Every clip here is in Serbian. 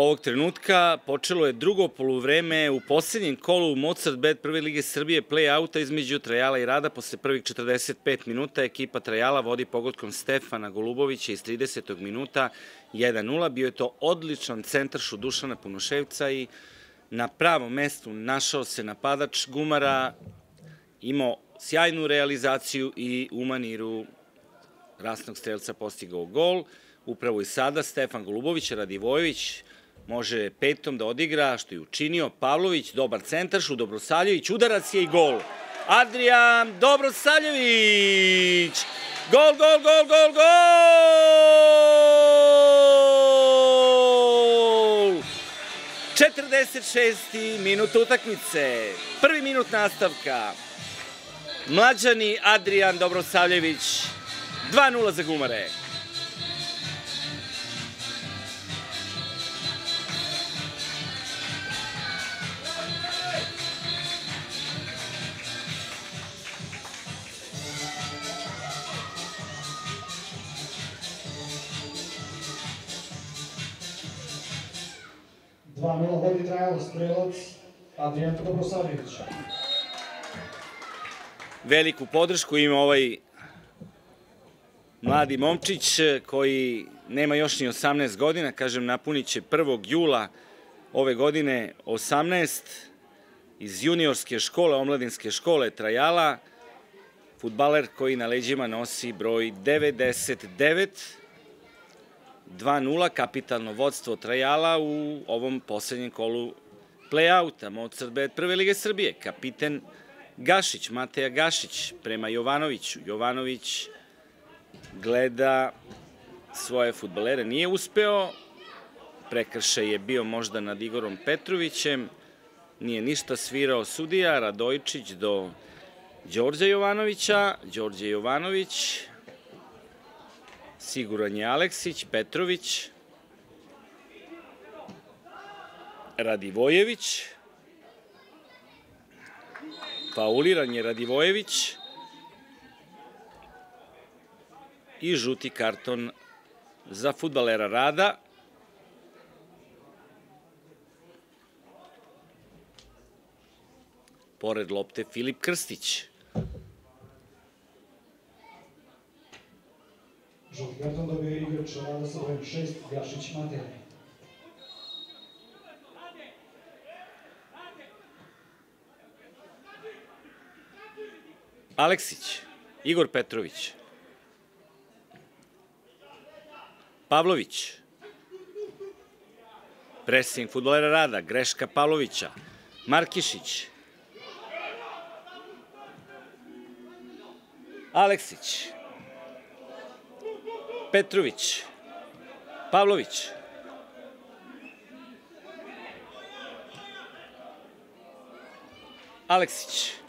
Ovog trenutka počelo je drugo poluvreme u posljednjem kolu Mozart Bet Prve lige Srbije play-outa između Trajala i Rada. Posle prvih 45 minuta ekipa Trajala vodi pogodkom Stefana Golubovića iz 30. minuta 1-0. Bio je to odličan centaršu Dušana Punoševca i na pravom mestu našao se napadač Gumara, imao sjajnu realizaciju i u maniru rasnog strelca postigao gol. Upravo i sada Stefan Golubović, Radivojević, može petom da odigra, što je učinio. Pavlović, dobar centaršu, Dobrosaljević, udarac je i gol. Adrian Dobrosaljević! Gol, gol, gol, gol, gol! 46. minut utakmice. Prvi minut nastavka. Mlađani Adrian Dobrosavljević. 2-0 za Gumare. Strelac Adrijan Dobrosavljević. Veliku podršku ima ovaj mladi momčić koji nema još ni 18 godina, kažem napunit će 1. jula ove godine 18 iz juniorske škole, omladinske škole Trajala, futbaler koji na leđima nosi broj 99, 2-0 kapitalno vodstvo Trajala u ovom poslednjem kolu play-outa Mozart Bet Prve Lige Srbije. Kapiten Gašić, Mateja Gašić prema Jovanoviću. Jovanović gleda svoje futbolere. Nije uspeo, prekršaj je bio možda nad Igorom Petrovićem, nije ništa svirao sudija, Radojčić do Đorđa Jovanovića. Đorđe Jovanović Siguran je Aleksić, Petrović, Radivojević, fauliran je Radivojević i žuti karton za futbalera Rada. Pored lopte Filip Krstić. Žuti karton dobio igrač Rada sa brojem 6, Gašić Mateja. Aleksić, Igor Petrović, Pavlović, presing futbolera Rada, greška Pavlovića, Markišić, Aleksić, Petrović, Pavlović, Aleksić,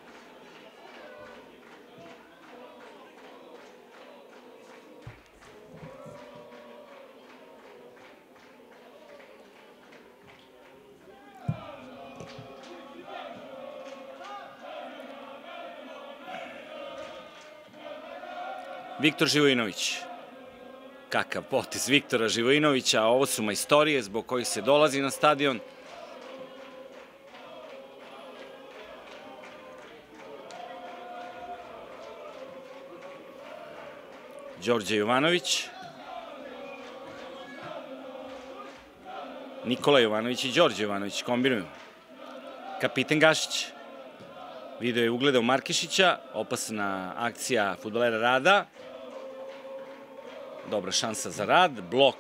Viktor Živojinović. Kakav potis Viktora Živojinovića, ovo su majstorije zbog kojih se dolazi na stadion. Đorđe Jovanović. Nikola Jovanović i Đorđe Jovanović kombinuju. Kapiten Gašić. Video je ugledao Markišića, opasna akcija futbolera Rada. Dobra šansa za rad, blok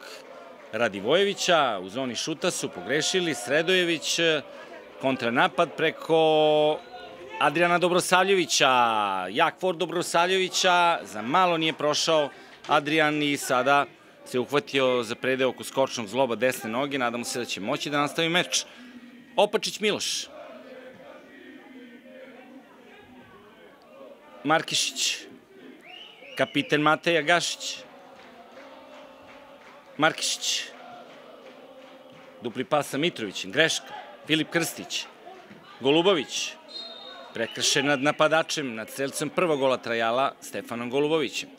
Radivojevića, u zoni šuta su pogrešili, Sredojević, kontranapad preko Adriana Dobrosavljevića, jak for Dobrosavljevića, za malo nije prošao Adrian i sada se uhvatio za predeo oko skočnog zloba desne noge, nadamo se da će moći da nastavi meč. Opačić Miloš. Markišić. Kapiten Mateja Gašić. Markišić. Dupli pas sa Mitrovićem, greška. Filip Krstić. Golubović. Prekršen nad napadačem, nad celcem prvog gola trajala Stefanom Golubovićem.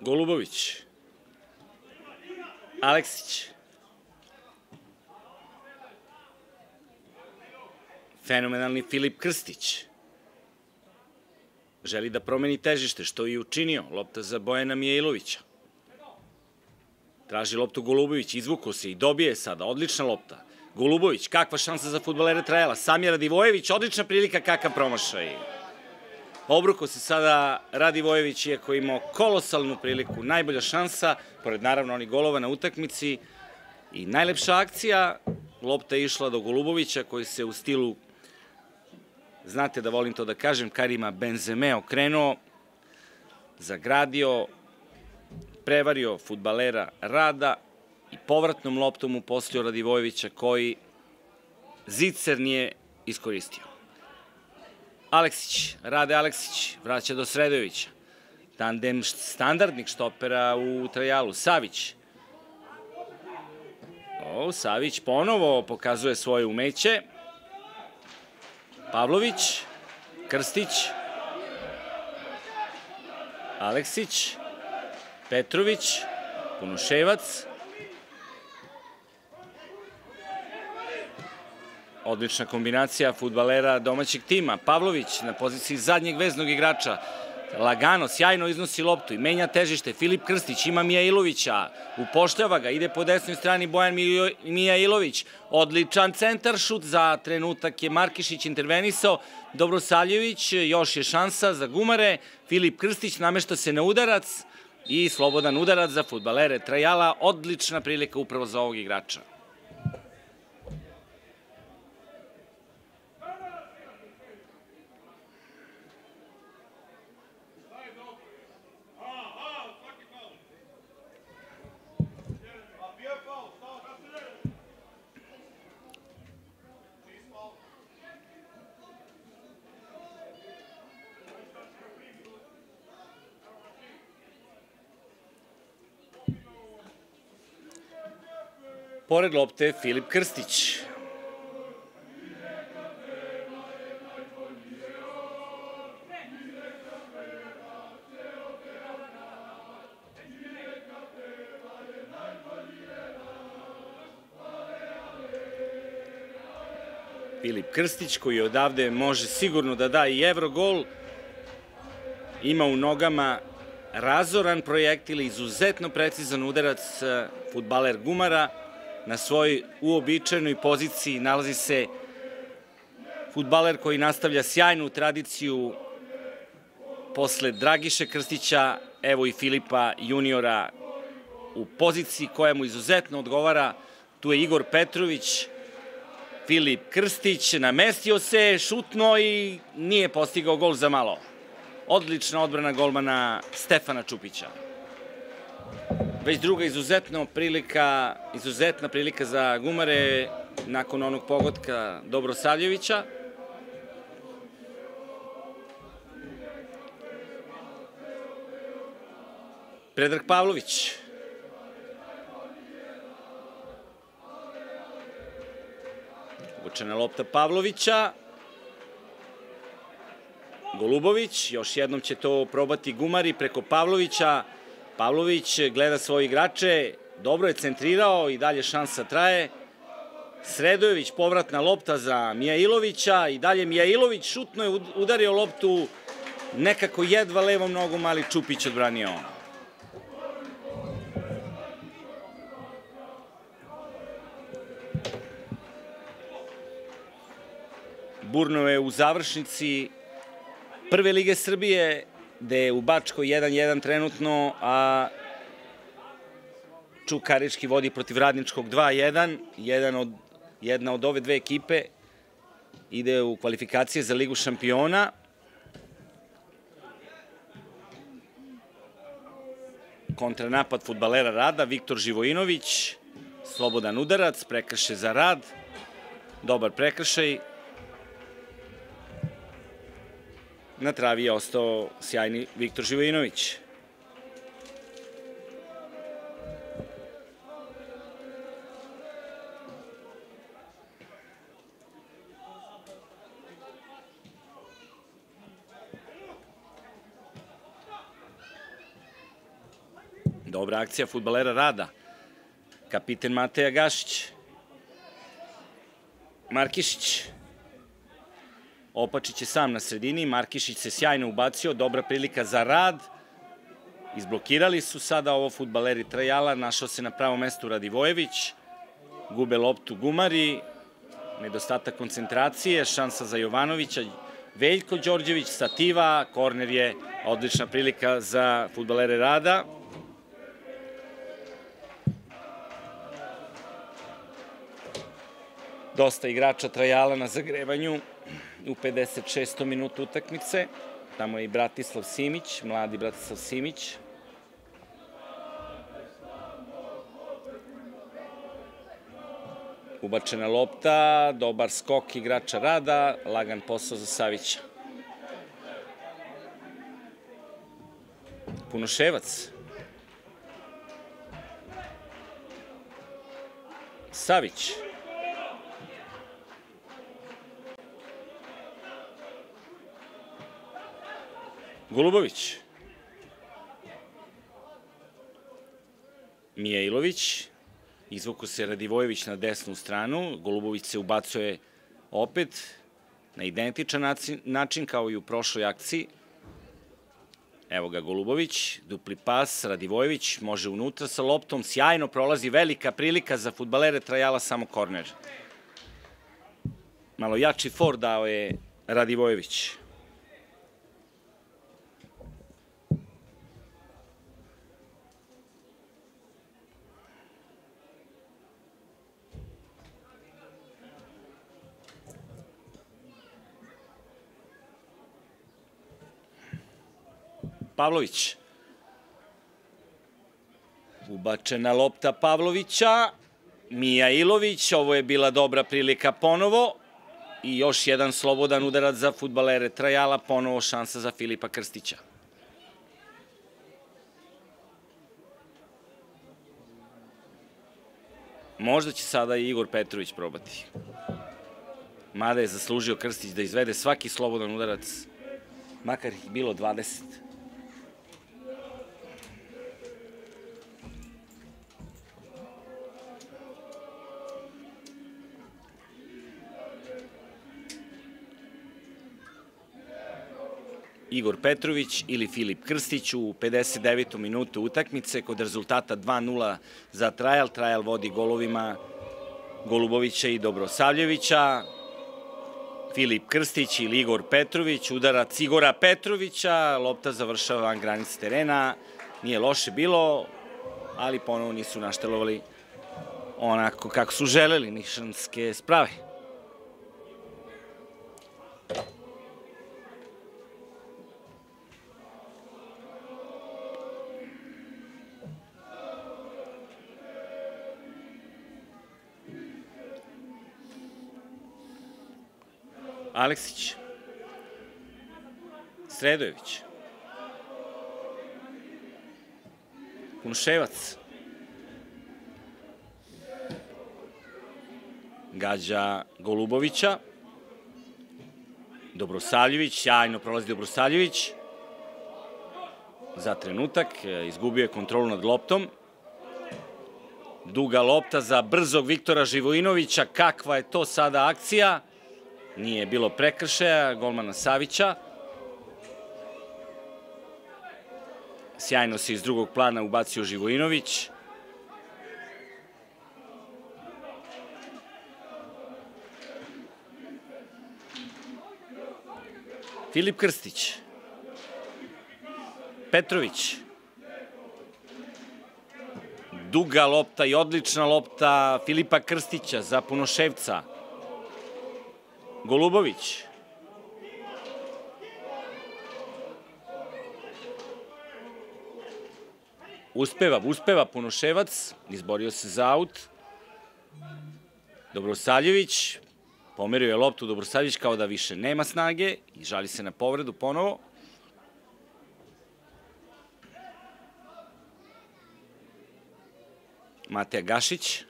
Golubović. Aleksić. Fenomenalni Filip Krstić. Želi da promeni težište, što i učinio. Lopta za Bojana Mijailovića. Traži loptu Golubović, izvuko se i dobije sada. Odlična lopta. Golubović, kakva šansa za futbalere trajala. Samir Radivojević, odlična prilika, kakav promašaj. Obruko se sada Radivojević, iako imao kolosalnu priliku, najbolja šansa, pored naravno onih golova na utakmici. I najlepša akcija, lopta je išla do Golubovića, koji se u stilu, znate da volim to da kažem, Karima Benzeme okrenuo, zagradio, prevario futbalera Rada i povratnom loptom uposlio Radivojevića koji Zicer nije iskoristio. Aleksić, Rade Aleksić, vraća do Sredovića. Tandem standardnih štopera u Trajalu. Savić. O, Savić ponovo pokazuje svoje umeće. Pavlović, Krstić, Aleksić, Petrović, Punoševac, Odlična kombinacija futbalera domaćeg tima. Pavlović na poziciji zadnjeg veznog igrača. Lagano, sjajno iznosi loptu i menja težište. Filip Krstić ima Mijailovića, upošljava ga, ide po desnoj strani Bojan Mijailović. Odličan centar šut za trenutak je Markišić intervenisao. Dobrosaljević, još je šansa za Gumare. Filip Krstić namešta se na udarac i slobodan udarac za futbalere Trajala. Odlična prilika upravo za ovog igrača. Pored lopte Filip Krstić. Filip Krstić koji odavde može sigurno da da i Evrogol. Ima u nogama razoran projektil, izuzetno precizan udarac futbaler Gumara na svojoj uobičajenoj poziciji nalazi se futbaler koji nastavlja sjajnu tradiciju posle Dragiše Krstića, evo i Filipa juniora u poziciji koja mu izuzetno odgovara. Tu je Igor Petrović, Filip Krstić, namestio se, šutno i nije postigao gol za malo. Odlična odbrana golmana Stefana Čupića već druga izuzetna prilika, izuzetna prilika za Gumare nakon onog pogotka Dobrosavljevića. Predrag Pavlović. Uvučena lopta Pavlovića. Golubović, još jednom će to probati Gumari preko Pavlovića. Pavlović gleda svoje igrače, dobro je centrirao i dalje šansa traje. Sredojević povratna lopta za Mijailovića i dalje Mijailović šutno je udario loptu nekako jedva levom nogom, ali Čupić odbranio. Burno je u završnici Prve lige Srbije gde je u Bačkoj 1-1 trenutno, a Čukarički vodi protiv Radničkog 2-1, jedan od, jedna od ove dve ekipe ide u kvalifikacije za Ligu šampiona. Kontranapad futbalera Rada, Viktor Živojinović, slobodan udarac, prekrše za rad, dobar prekršaj, Na travi je ostao sjajni Viktor Živojinović. Dobra akcija futbalera Rada. Kapiten Mateja Gašić. Markišić. Opačić je sam na sredini, Markišić se sjajno ubacio, dobra prilika za rad. Izblokirali su sada ovo futbaleri Trajala, našao se na pravom mestu Radivojević, gube loptu Gumari, nedostatak koncentracije, šansa za Jovanovića, Veljko Đorđević, stativa, korner je odlična prilika za futbalere Rada. Dosta igrača Trajala na zagrevanju u 56. minutu utakmice. Tamo je i Bratislav Simić, mladi Bratislav Simić. Ubačena lopta, dobar skok igrača Rada, lagan posao za Savića. Punoševac. Savić. Golubović. Mijailović. Izvuku se Radivojević na desnu stranu. Golubović se ubacuje opet na identičan način kao i u prošloj akciji. Evo ga Golubović, dupli pas, Radivojević može unutra sa loptom, sjajno prolazi, velika prilika za futbalere Trajala, samo korner. Malo jači for dao je Radivojević. Pavlović. Ubačena lopta Pavlovića. Mija Ilović, ovo je bila dobra prilika ponovo. I još jedan slobodan udarac za futbalere Trajala, ponovo šansa za Filipa Krstića. Možda će sada i Igor Petrović probati. Mada je zaslužio Krstić da izvede svaki slobodan udarac, makar ih bilo 20. Igor Petrović ili Filip Krstić u 59. minutu utakmice kod rezultata 2-0 za Trajal. Trajal vodi golovima Golubovića i Dobrosavljevića. Filip Krstić ili Igor Petrović, udarac Igora Petrovića, lopta završava van granice terena. Nije loše bilo, ali ponovo nisu naštelovali onako kako su želeli nišanske sprave. Aleksić. Sredojević. Kunuševac. Gađa Golubovića. Dobrosaljević, sjajno prolazi Dobrosaljević. Za trenutak izgubio je kontrolu nad loptom. Duga lopta za brzog Viktora Živojinovića. Kakva je to sada akcija? Nije bilo prekršaja, golmana Savića. Sjajno se iz drugog plana ubacio Živojinović. Filip Krstić. Petrović. Duga lopta i odlična lopta Filipa Krstića za Punoševca. Golubović. Uspeva, uspeva Punoševac, izborio se za aut. Dobrosaljević, pomerio je loptu Dobrosaljević kao da više nema snage i žali se na povredu ponovo. Mateja Gašić.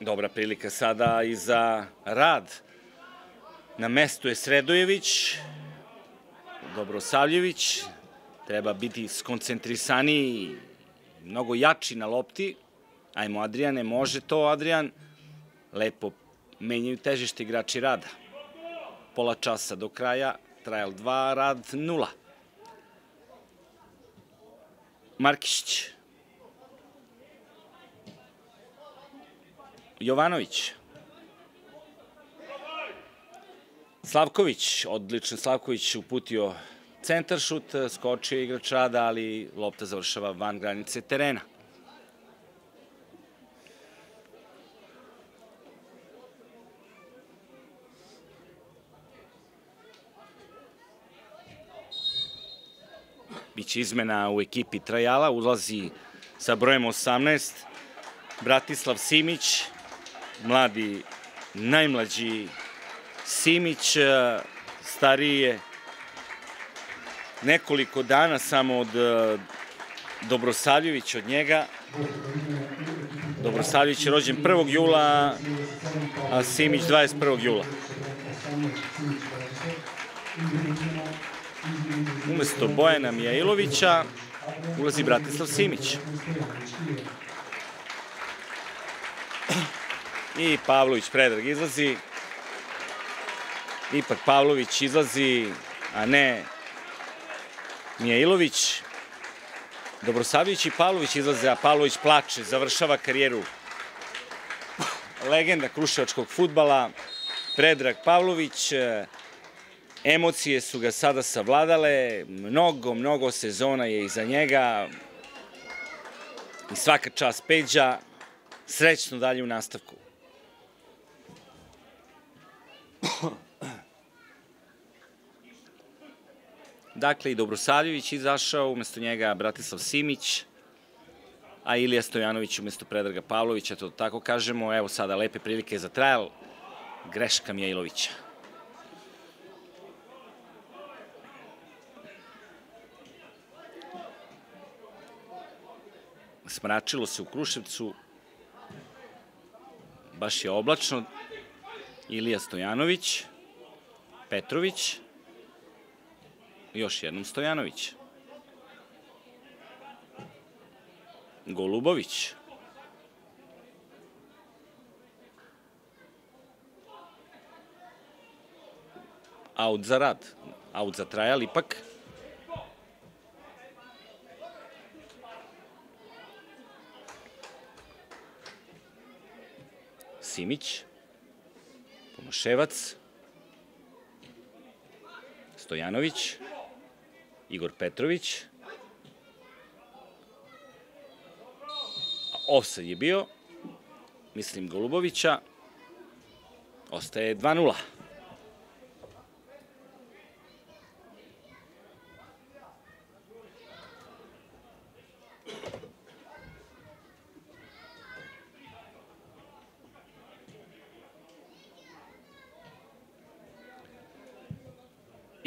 Dobra prilika sada i za rad. Na mestu je Sredojević, Dobrosavljević, treba biti skoncentrisaniji, mnogo jači na lopti. Ajmo, Adriane, može to, Adrian. Lepo menjaju težište igrači rada. Pola časa do kraja, trajal 2, rad 0. Markišić. Jovanović. Slavković, odlično Slavković uputio centar šut, skočio igrač rada, ali lopta završava van granice terena. Biće izmena u ekipi Trajala, ulazi sa brojem 18 Bratislav Simić, mladi, najmlađi Simić, stariji je nekoliko dana samo od Dobrosavljević od njega. Dobrosavljević je rođen 1. jula, a Simić 21. jula. Umesto Bojana Mijailovića ulazi Bratislav Simić. I Pavlović Predrag izlazi. Ipak Pavlović izlazi, a ne Mijailović. Dobrosavljević i Pavlović izlaze, a Pavlović plače, završava karijeru legenda kruševačkog futbala, Predrag Pavlović, emocije su ga sada savladale, mnogo, mnogo sezona je iza njega i svaka čast Peđa, srećno dalje u nastavku. Dakle, i Dobrosavljević izašao, umesto njega Bratislav Simić, a Ilija Stojanović umesto Predraga Pavlovića, to tako kažemo. Evo sada lepe prilike za trajal, greška Mijailovića. Smračilo se u Kruševcu, baš je oblačno. Ilija Stojanović, Petrović, još jednom Stojanović. Golubović. Aut za rad. Aut za trajal ipak. Simić. Pomoševac. Stojanović. Igor Petrović. Offside je bio. Mislim Golubovića. Ostaje 2-0.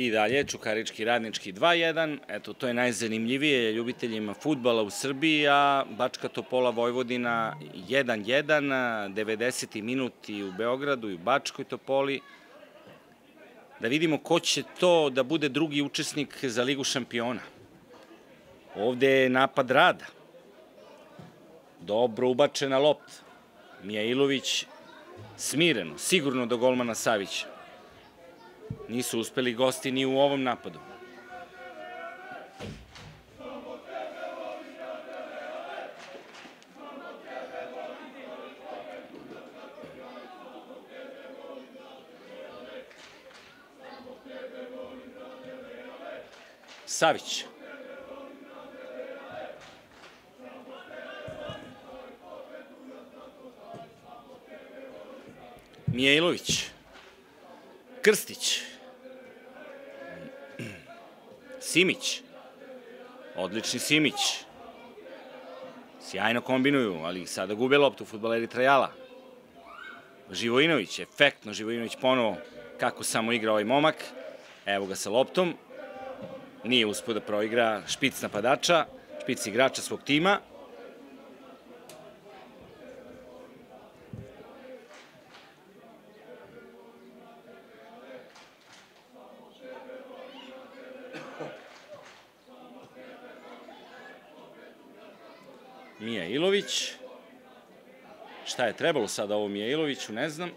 I dalje, Čukarički radnički 2-1. Eto, to je najzanimljivije ljubiteljima futbala u Srbiji, a Bačka Topola Vojvodina 1-1, 90. minut i u Beogradu i u Bačkoj Topoli. Da vidimo ko će to da bude drugi učesnik za Ligu šampiona. Ovde je napad rada. Dobro ubačena lopta. Mijailović smireno, sigurno do golmana Savića. Nisu uspeli gosti ni u ovom napadu. Savić. Mijailović. Krstić. Simić. Odlični Simić. Sjajno kombinuju, ali sada gube loptu futbaleri Trajala. Živojinović, efektno Živojinović ponovo kako samo igra ovaj momak. Evo ga sa loptom. Nije uspio da proigra špic napadača, špic igrača svog tima. Mija Ilović. Šta je trebalo sada ovo Mija Iloviću, ne znam.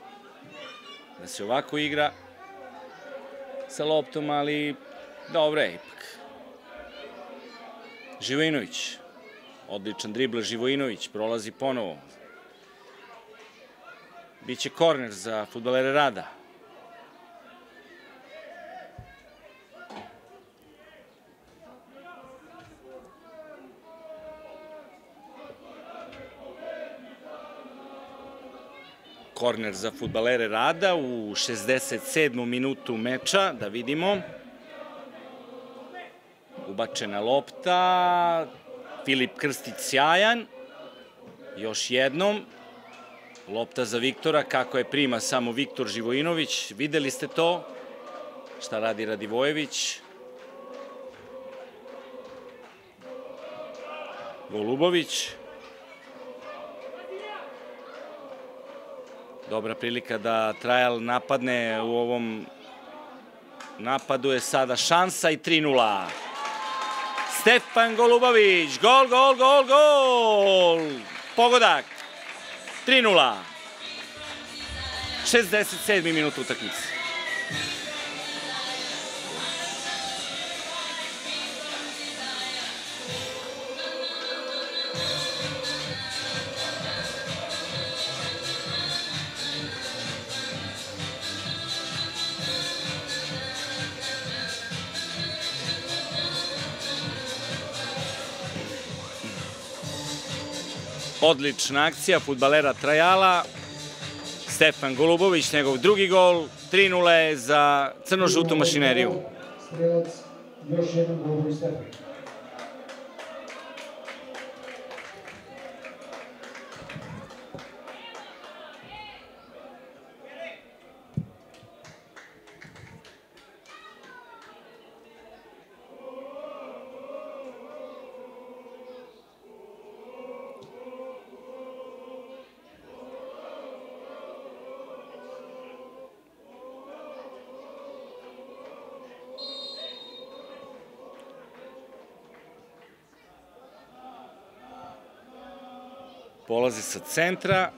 Da se ovako igra sa loptom, ali dobro je ipak. Živojinović. Odličan dribler Živojinović, prolazi ponovo. Biće korner za futbalere Rada. Korner za futbalere Rada u 67. minutu meča, da vidimo. Ubačena lopta, Filip Krstić sjajan. Još jednom, lopta za Viktora, kako je prima samo Viktor Živojinović. Videli ste to, šta radi Radivojević. Golubović. Dobra prilika da Trajal napadne u ovom napadu je sada šansa i 3-0. Stefan Golubović, gol, gol, gol, gol! Pogodak, 3-0. 67. minut utakmice. Odlična akcija futbalera Trajala. Stefan Golubović, njegov drugi gol. 3-0 za crno-žutu mašineriju. Strelac, još jedan Golubović Stefan. Polazi sa centra.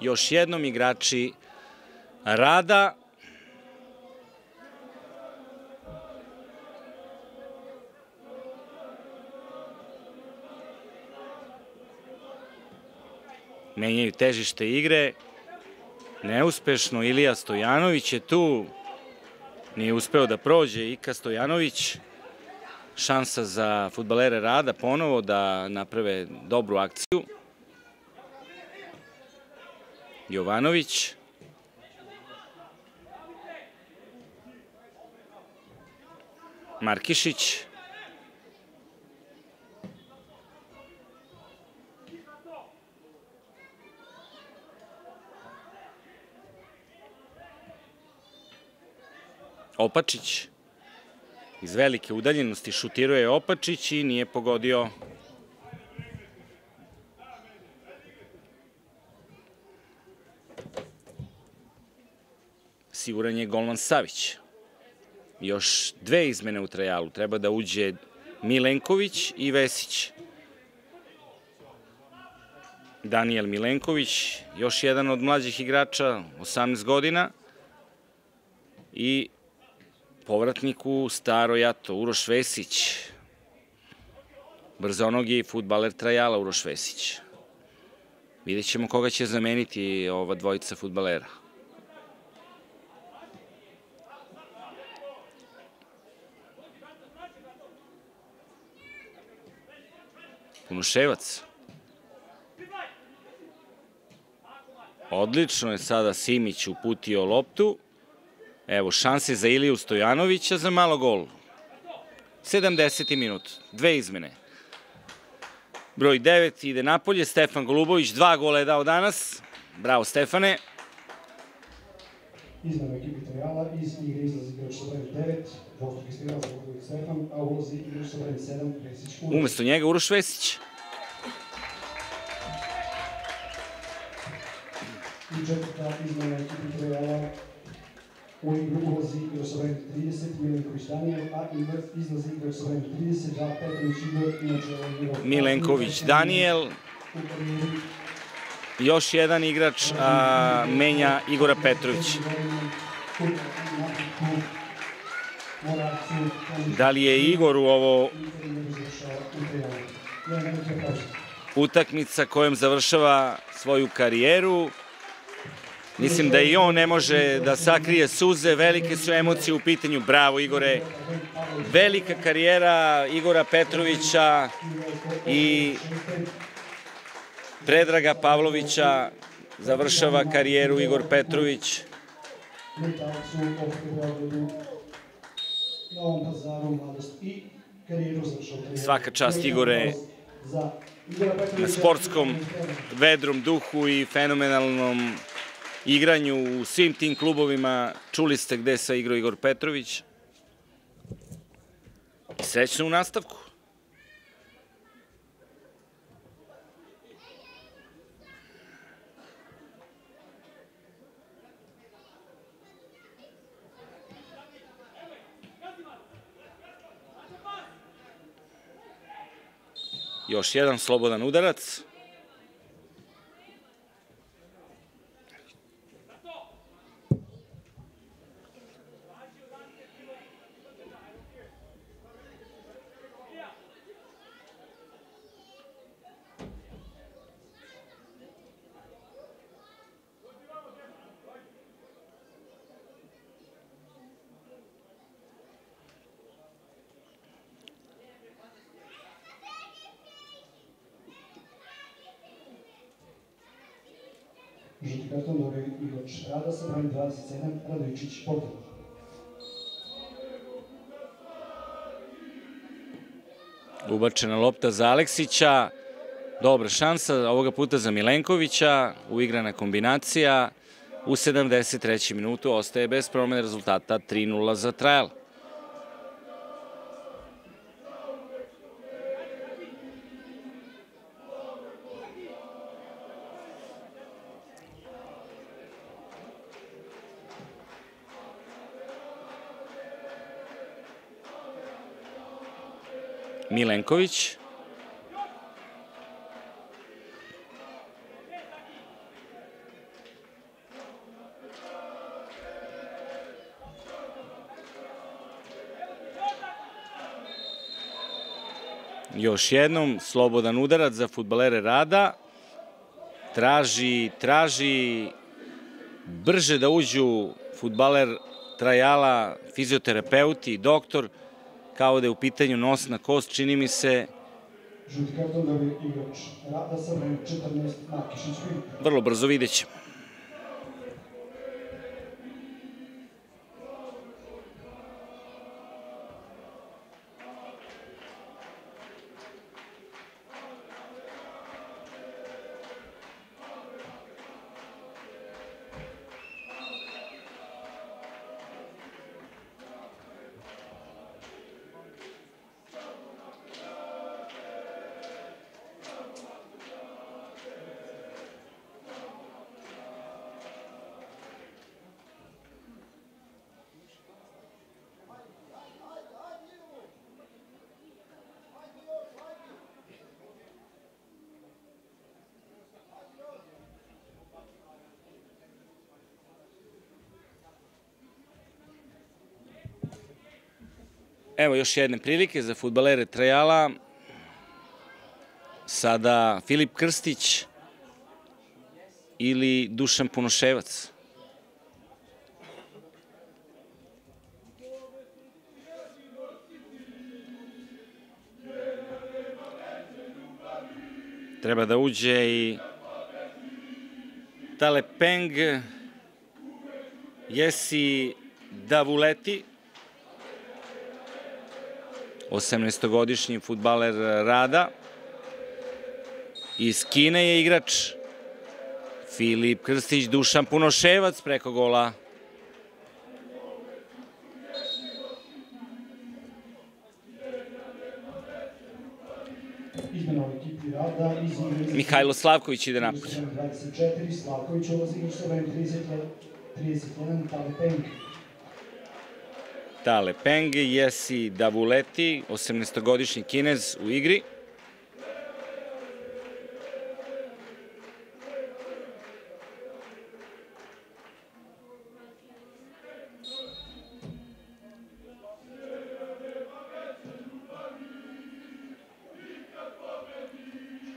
Još jednom igrači Rada. Menjaju težište igre. Neuspešno Ilija Stojanović je tu. Nije uspeo da prođe Ika Stojanović. Šansa za futbalere Rada ponovo da naprave dobru akciju. Jovanović. Markišić. Opačić. Iz velike udaljenosti šutirao je Opačić i nije pogodio siguran je golman Savić. Još dve izmene u trajalu. Treba da uđe Milenković i Vesić. Daniel Milenković, još jedan od mlađih igrača, 18 godina. I povratnik u staro jato, Uroš Vesić. Brzonogi futbaler trajala Uroš Vesić. Vidjet ćemo koga će zameniti ova dvojica futbalera. Kunuševac. Odlično je sada Simić uputio loptu. Evo, šanse za Iliju Stojanovića za malo gol. 70. minut. Dve izmene. Broj 9 ide napolje. Stefan Golubović, dva gola je dao danas. Bravo, Stefane. Izmena ekipi Trajala, iz igre izlazi igrač sa brojem 9, dvostruki strelac Stefan, a ulazi igrač sa brojem 7, Vesić Uroš. Umesto njega Uroš Vesić. I četvrta izmena ekipi Trajala, U igru ulazi igrač sa brojem 30 Milenković Danijel, a izlazi igrač sa brojem 32 Petrović Igor, inače ovaj. Milenković Danijel, još jedan igrač a, menja Igora Petrović. Da li je Igoru ovo utakmica kojom završava svoju karijeru? Mislim da i on ne može da sakrije suze, velike su emocije u pitanju. Bravo Igore, velika karijera Igora Petrovića i Predraga Pavlovića završava karijeru Igor Petrović. Svaka čast Igore na sportskom vedrom duhu i fenomenalnom igranju u svim tim klubovima. Čuli ste gde sa igrao Igor Petrović. I srećno u nastavku. Još jedan slobodan udarac. 27 Radovičić Bogdan. Ubačena lopta za Aleksića. Dobra šansa, ovoga puta za Milenkovića. Uigrana kombinacija. U 73. minutu ostaje bez promene rezultata 3-0 za Trajal. Milenković. Još jednom, slobodan udarac za futbalere Rada. Traži, traži brže da uđu futbaler Trajala, fizioterapeuti, doktor, kao da je u pitanju nosna kost, čini mi se Žuti karton dobio igrač Rada sa brojem 14 Markišić vrlo brzo vidjet ćemo. Evo još jedne prilike za futbalere Trajala. Sada Filip Krstić ili Dušan Punoševac. Treba da uđe i Talepeng Jesi Davuleti 18-godišnji futbaler Rada. Iz Kine je igrač Filip Krstić, Dušan Punoševac preko gola. Mihajlo Slavković ide napad. 24, Slavković ulazi igrač sa brojem 30 31 Talepeng. Tale Peng, Jesi Davuleti, 18-godišnji kinez u igri.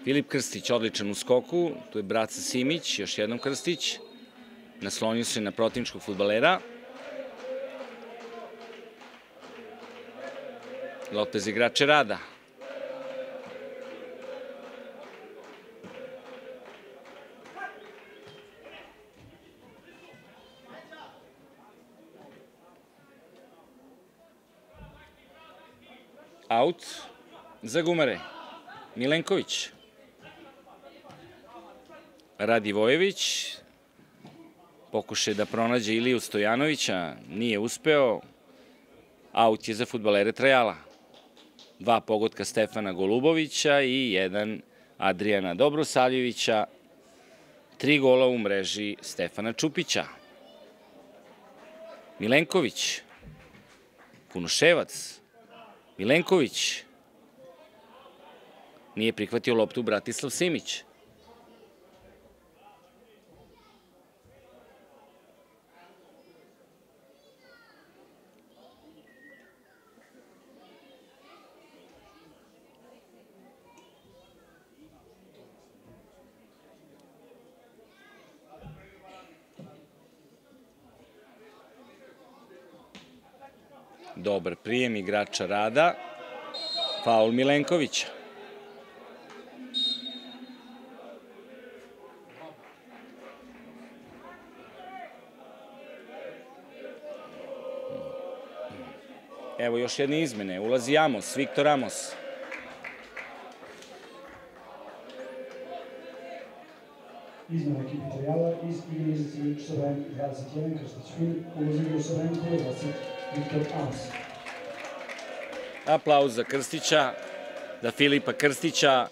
Filip Krstić, odličan u skoku, tu je Braca Simić, još jednom Krstić, naslonio se na protivničkog futbalera. Lopez igrače rada. Out za Gumare. Milenković. Radivojević. Pokušaj da pronađe Iliju Stojanovića, nije uspeo. Out je za futbalere Trajala. Dva pogotka Stefana Golubovića i jedan Adrijana Dobrosaljevića. Tri gola u mreži Stefana Čupića. Milenković. Kunuševac. Milenković. Nije prihvatio loptu Bratislav Simić. Dobar prijem igrača Rada. Faul Milenkovića. Evo još jedne izmene. Ulazi Amos, Viktor Amos. Izmena ekipi Trajala iz igre iz Soben 21 Krstić Filip, ulazi u Soben 20 Aplauz za Krstića, za Filipa Krstića,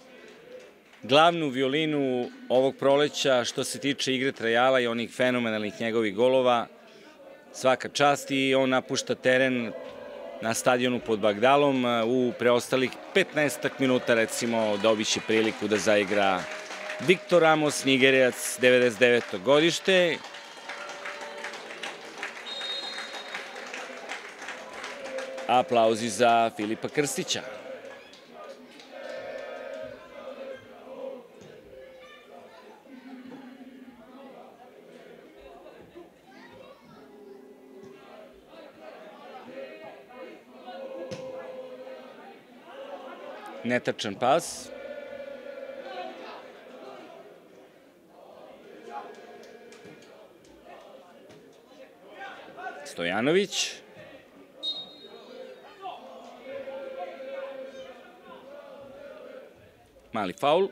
glavnu violinu ovog proleća što se tiče igre Trajala i onih fenomenalnih njegovih golova. Svaka čast i on napušta teren na stadionu pod Bagdalom. U preostalih 15 minuta recimo dobit će priliku da zaigra Viktor Ramos, Nigerijac, 99. godište. Aplauzi za Filipa Krstića. Netačan pas. Stojanović. Mali faul,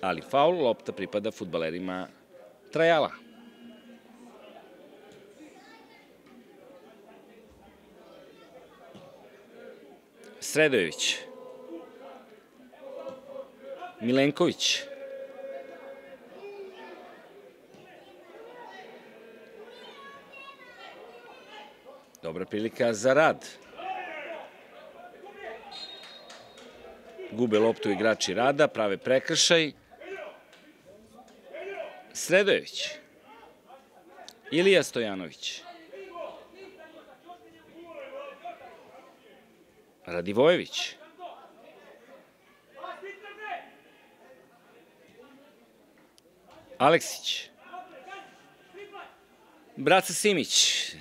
ali faul, lopta pripada futbalerima Trajala. Sredojević. Milenković. Dobra prilika za rad. Gube loptu igrači rada, prave prekršaj. Sredojević. Ilija Stojanović. Radivojević. Aleksić. Braca Simić.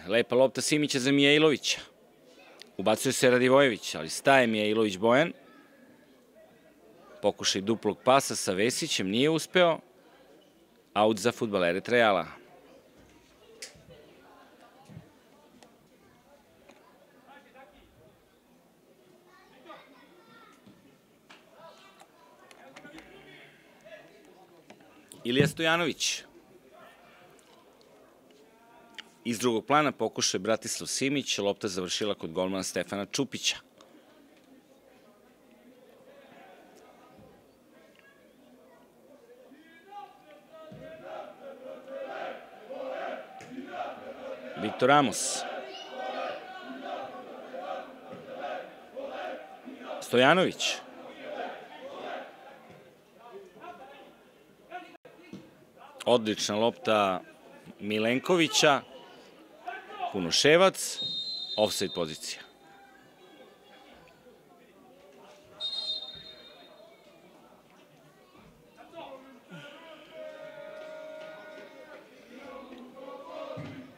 Lepa lopta Simića za Mijailovića. Ubacuje se Radivojević, ali staje Mijailović Bojan. Pokušaj duplog pasa sa Vesićem nije uspeo. Aut za futbalere Trajala. Ilija Stojanović. Iz drugog plana pokušaj Bratislav Simić, lopta završila kod golmana Stefana Čupića. Viktor Ramos. Stojanović. Odlična lopta Milenkovića. Punoševac. Offside pozicija.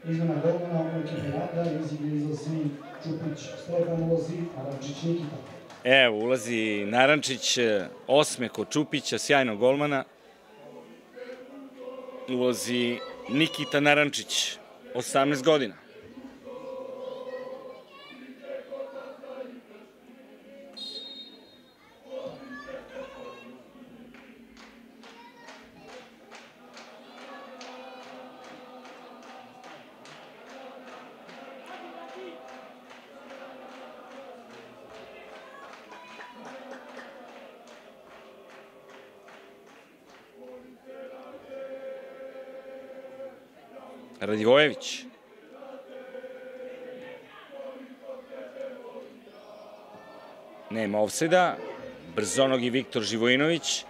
Izmena golmana u ekipi Rada, iz igre izlazi Čupić Stefan, ulazi Arančić Nikita. Evo, ulazi Narančić, osme kod Čupića, sjajnog golmana. Ulazi Nikita Narančić, 18 godina. Radivojević. Nema ofsida. Brzonog i Viktor Živojinović.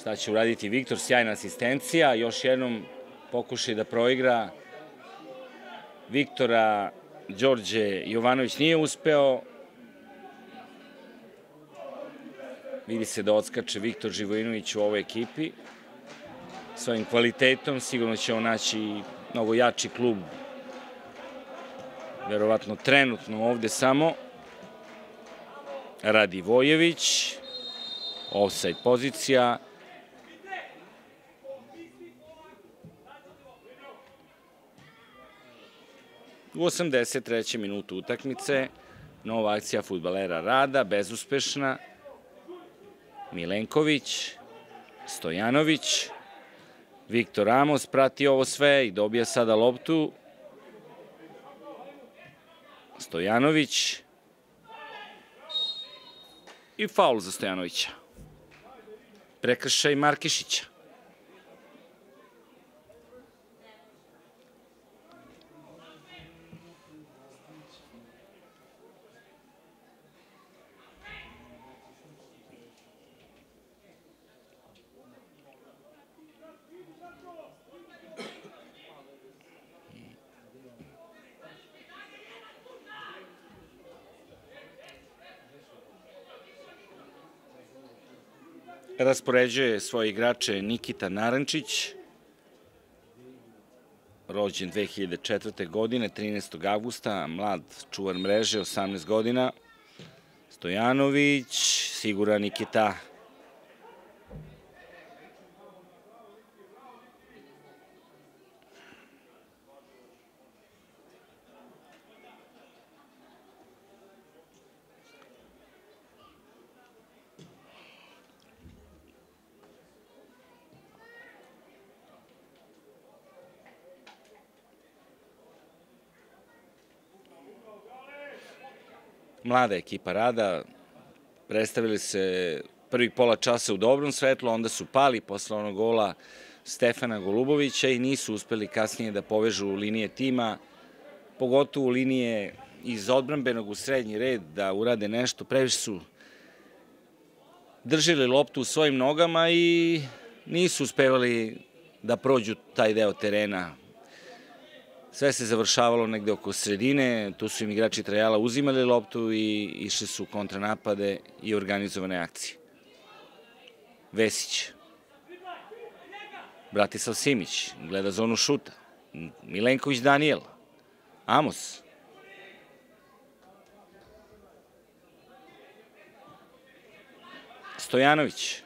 Šta će uraditi Viktor? Sjajna asistencija. Još jednom pokušaj da proigra Viktora Đorđe Jovanović nije uspeo. Vidi se da odskače Viktor Živojinović u ovoj ekipi svojim kvalitetom, sigurno će on naći mnogo jači klub, verovatno trenutno ovde samo. Radi Vojević, offside pozicija. U 83. minutu utakmice, nova akcija futbalera Rada, bezuspešna. Milenković, Stojanović, Viktor Ramos prati ovo sve i dobija sada loptu. Stojanović. I faul za Stojanovića. Prekršaj Markišića. Raspoređuje svoje igrače Nikita Narančić, rođen 2004. godine, 13. augusta, mlad čuvar mreže, 18 godina, Stojanović, Sigura Nikita, mlada ekipa rada, predstavili se prvih pola časa u dobrom svetlu, onda su pali posle onog gola Stefana Golubovića i nisu uspeli kasnije da povežu linije tima, pogotovo linije iz odbranbenog u srednji red da urade nešto, previše su držili loptu u svojim nogama i nisu uspevali da prođu taj deo terena Sve se završavalo negde oko sredine, tu su im igrači Trajala uzimali loptu i išli su kontranapade i organizovane akcije. Vesić. Bratislav Simić gleda zonu šuta. Milenković Daniel. Amos. Stojanović.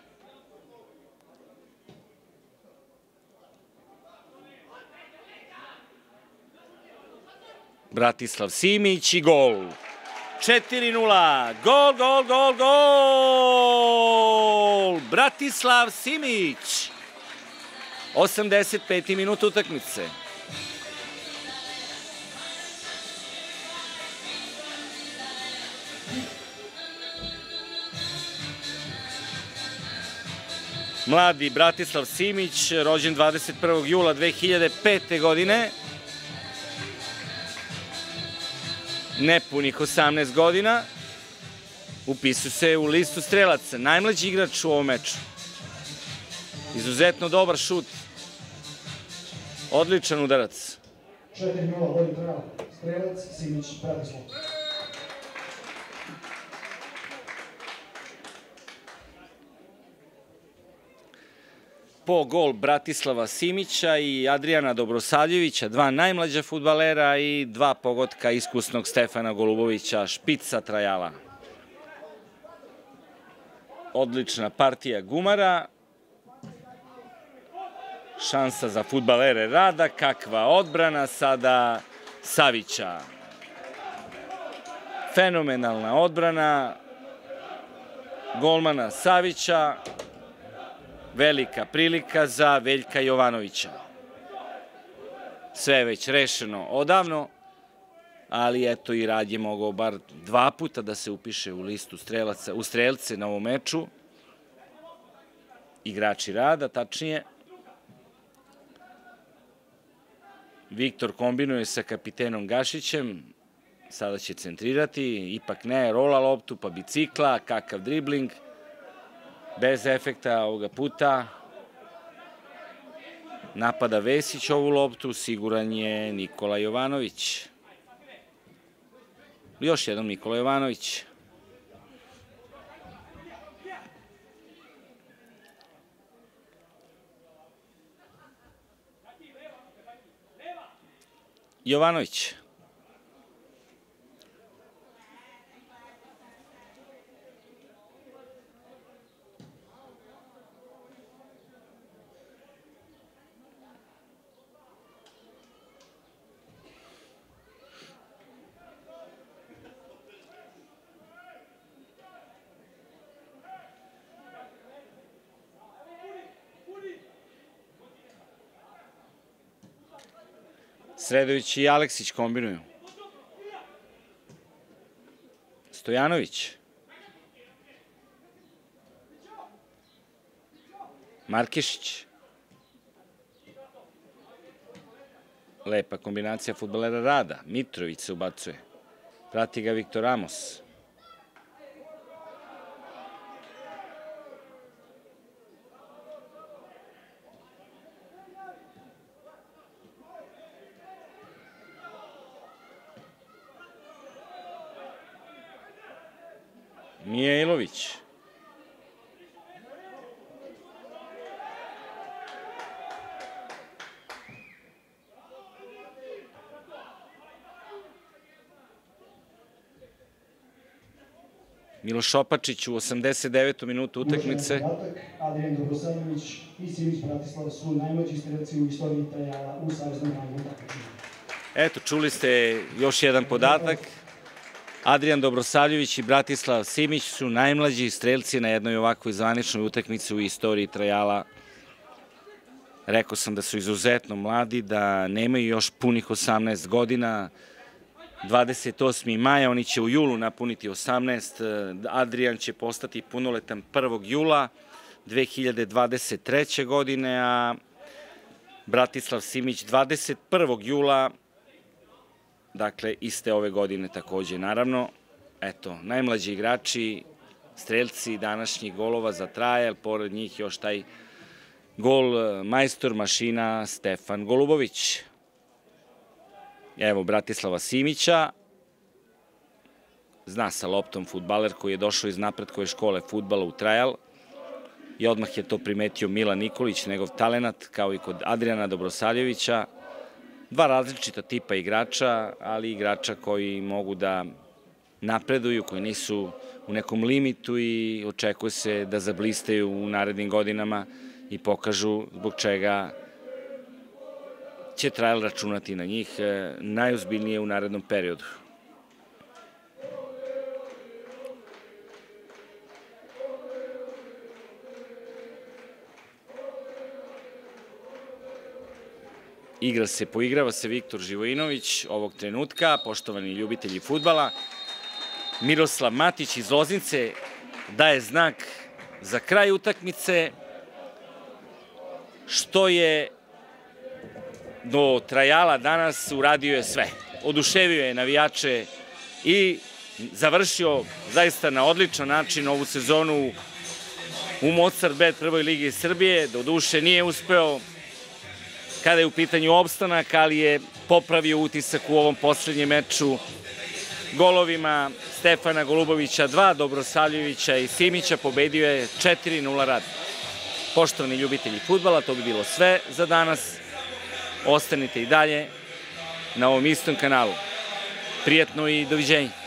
Bratislav Simić i gol. 4-0. Gol, gol, gol, gol! Bratislav Simić. 85. minut utakmice. Mladi Bratislav Simić, rođen 21. jula 2005. godine, nepunih 18 godina. Upisuju se u listu strelaca. Najmlađi igrač u ovom meču. Izuzetno dobar šut. Odličan udarac. 4-0 vodi Trajal. Strelac Simić Bratislav. Po gol Bratislava Simića i Adriana Dobrosaljevića, dva najmlađa futbalera i dva pogotka iskusnog Stefana Golubovića, špica Trajala. Odlična partija Gumara. Šansa za futbalere Rada, kakva odbrana sada Savića. Fenomenalna odbrana golmana Savića velika prilika za Veljka Jovanovića. Sve je već rešeno odavno, ali eto i Rad je mogao bar dva puta da se upiše u listu strelaca, u strelce na ovom meču. Igrači Rada, tačnije. Viktor kombinuje sa kapitenom Gašićem, sada će centrirati, ipak ne, rola loptu, pa bicikla, kakav dribling – bez efekta ovoga puta. Napada Vesić ovu loptu, siguran je Nikola Jovanović. Još jednom Nikola Jovanović. Jovanović. Sredović i Aleksić kombinuju. Stojanović. Markešić. Lepa kombinacija futbolera Rada. Mitrović se ubacuje. Prati ga Viktor Ramos. Mijailović. Miloš Opačić u 89. minutu utakmice. Adrian Dobrosanović i Simić Bratislav su najmlađi strelci u istoriji Trajala u saveznom rangu takmičenja. Eto, čuli ste još jedan podatak. Adrian Dobrosaljević i Bratislav Simić su najmlađi strelci na jednoj ovakvoj zvaničnoj utakmici u istoriji Trajala. Rekao sam da su izuzetno mladi, da nemaju još punih 18 godina. 28. maja, oni će u julu napuniti 18. Adrian će postati punoletan 1. jula 2023. godine, a Bratislav Simić 21. jula dakle, iste ove godine takođe, naravno. Eto, najmlađi igrači, strelci današnjih golova za trajal, pored njih još taj gol e, majstor mašina Stefan Golubović. Evo Bratislava Simića, zna sa loptom futbaler koji je došao iz napredkove škole futbala u trajal i odmah je to primetio Mila Nikolić, njegov talenat, kao i kod Adriana Dobrosaljevića, dva različita tipa igrača, ali igrača koji mogu da napreduju, koji nisu u nekom limitu i očekuje se da zablistaju u narednim godinama i pokažu zbog čega će Trajal računati na njih e, najozbiljnije u narednom periodu. Igra se, poigrava se Viktor Živojinović ovog trenutka, poštovani ljubitelji futbala. Miroslav Matić iz Loznice daje znak za kraj utakmice, što je do Trajala danas uradio je sve. Oduševio je navijače i završio zaista na odličan način ovu sezonu u Mozart Bet prvoj ligi Srbije. Do duše nije uspeo kada je u pitanju opstanak, ali je popravio utisak u ovom poslednjem meču golovima Stefana Golubovića, dva Dobrosaljevića i Simića pobedio je 4-0 rad. Poštovani ljubitelji futbala, to bi bilo sve za danas. Ostanite i dalje na ovom istom kanalu. Prijetno i doviđenje.